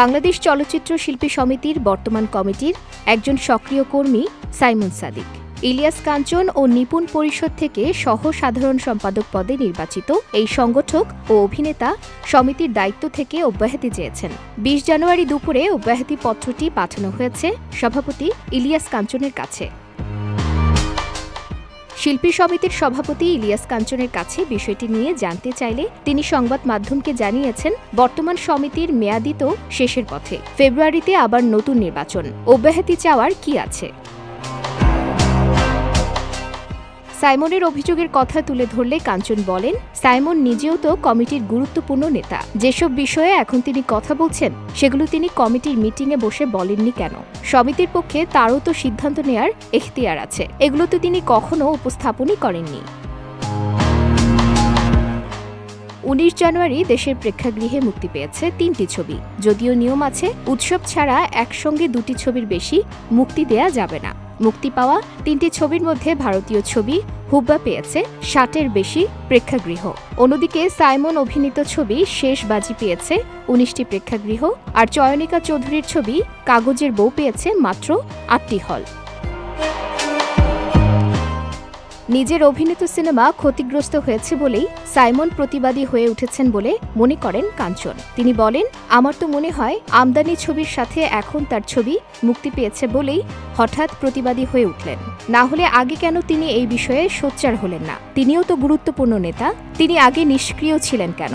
বাংলাদেশ চলচ্চিত্র শিল্পী সমিতির বর্তমান কমিটির একজন সক্রিয় কর্মী সাইমন সাদিক। ইলিয়াস কাঞ্চন ও নিপুণ পরিষদ থেকে সহ সাধারণ সম্পাদক পদে নির্বাচিত এই সংগঠক ও অভিনেতা সমিতির দায়িত্ব থেকে অব্যাহতি চেয়েছেন। বিশ জানুয়ারি দুপুরে অব্যাহতি পত্রটি পাঠানো হয়েছে সভাপতি ইলিয়াস কাঞ্চনের কাছে। শিল্পী সমিতির সভাপতি ইলিয়াস কাঞ্চনের কাছে বিষয়টি নিয়ে জানতে চাইলে তিনি সংবাদ মাধ্যমকে জানিয়েছেন, বর্তমান সমিতির মেয়াদি তো শেষের পথে। ফেব্রুয়ারিতে আবার নতুন নির্বাচন। অব্যাহতি চাওয়ার কি আছে? সাইমনের অভিযোগের কথা তুলে ধরলে কাঞ্চন বলেন, সাইমন নিজেও তো কমিটির গুরুত্বপূর্ণ নেতা। যেসব বিষয়ে এখন তিনি কথা বলছেন, সেগুলো তিনি কমিটির মিটিংয়ে বসে বলেননি কেন? সমিতির পক্ষে তারও তো সিদ্ধান্ত নেয়ার এখতিয়ার আছে। এগুলো তো তিনি কখনো উপস্থাপনই করেননি। উনিশ জানুয়ারি দেশের প্রেক্ষাগৃহে মুক্তি পেয়েছে তিনটি ছবি। যদিও নিয়ম আছে, উৎসব ছাড়া একসঙ্গে দুটি ছবির বেশি মুক্তি দেয়া যাবে না। মুক্তি পাওয়া তিনটি ছবির মধ্যে ভারতীয় ছবি হুব্বা পেয়েছে ষাটের বেশি প্রেক্ষাগৃহ। অন্যদিকে সাইমন অভিনীত ছবি শেষ বাজি পেয়েছে উনিশটি প্রেক্ষাগৃহ আর চয়নিকা চৌধুরীর ছবি কাগজের বউ পেয়েছে মাত্র আটটি হল। নিজের অভিনীত সিনেমা ক্ষতিগ্রস্ত হয়েছে বলেই সাইমন প্রতিবাদী হয়ে উঠেছেন বলে মনে করেন কাঞ্চন। তিনি বলেন, আমার তো মনে হয় আমদানি ছবির সাথে এখন তার ছবি মুক্তি পেয়েছে বলেই হঠাৎ প্রতিবাদী হয়ে উঠলেন। না হলে আগে কেন তিনি এই বিষয়ে সোচ্চার হলেন না? তিনিও তো গুরুত্বপূর্ণ নেতা, তিনি আগে নিষ্ক্রিয় ছিলেন কেন?